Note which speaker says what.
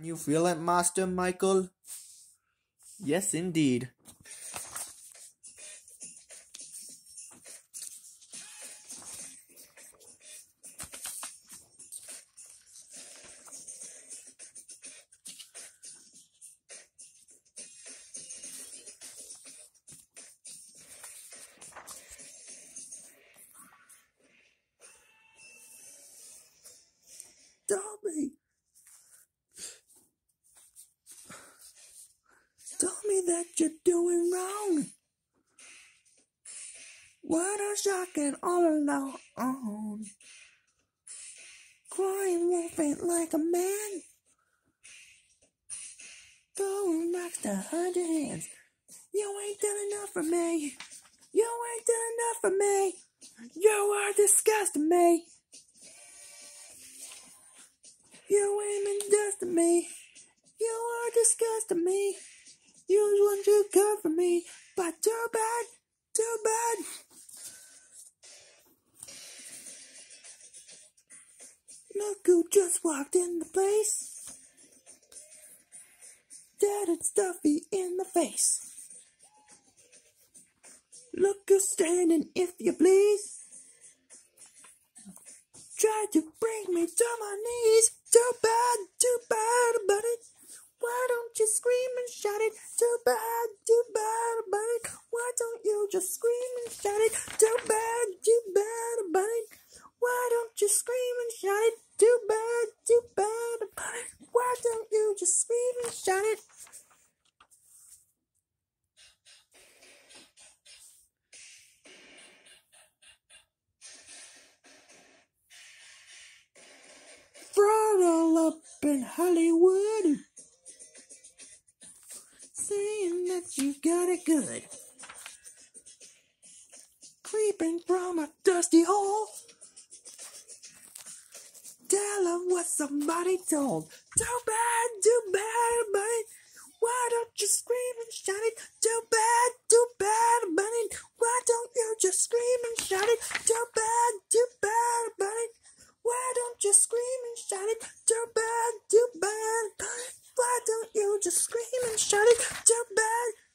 Speaker 1: You feel it, Master Michael? Yes, indeed.
Speaker 2: Dobby! Tell me that you're doing wrong. What a shocking all alone. Um, crying wolf ain't like a man. Going back to hundred hands. You ain't done enough for me. You ain't done enough for me. You are disgusting me. You ain't been just to me. You are disgusting me. You want to come for me, but too bad, too bad. Look who just walked in the place. Dead and stuffy in the face. Look who's standing, if you please. Try to bring me to my knees. Too bad, too bad it. Why don't you scream and shout it? Too bad, too bad about it. Why don't you just scream and shout it? Too bad, too bad about it. Why don't you scream and shout it? Too bad, too bad about it. Why don't you just scream and shout it? Throttle up in Hollywood. Saying that you got it good. Creeping from a dusty hole. Tell what somebody told. Too bad, too bad it. Why don't you scream and shout it? Too bad, too bad it. Why don't you just scream and shout it? Too bad, too bad it. Why don't you scream and shout it? Too bad, too bad it. Why don't you just scream and shout it? Too bad!